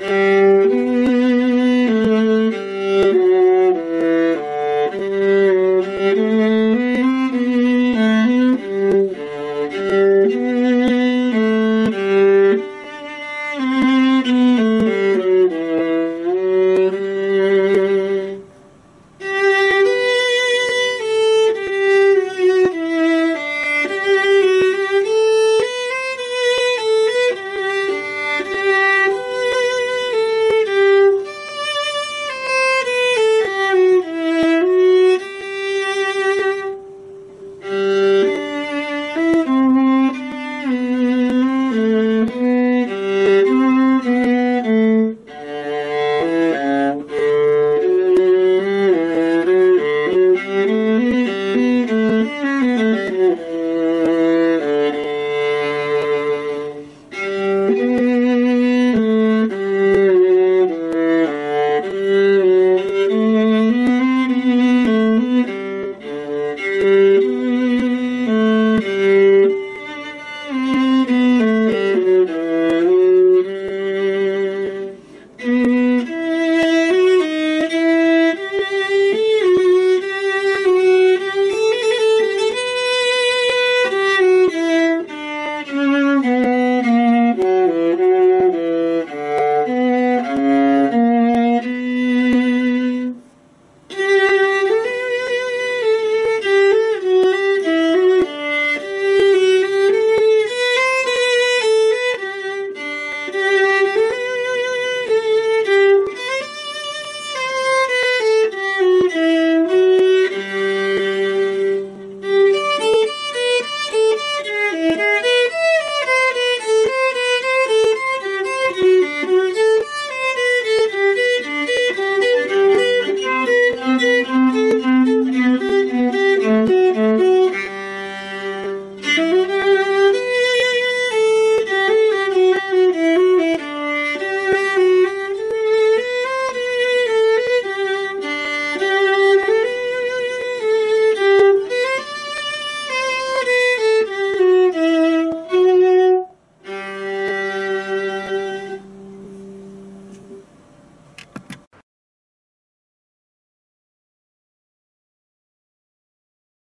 Mm.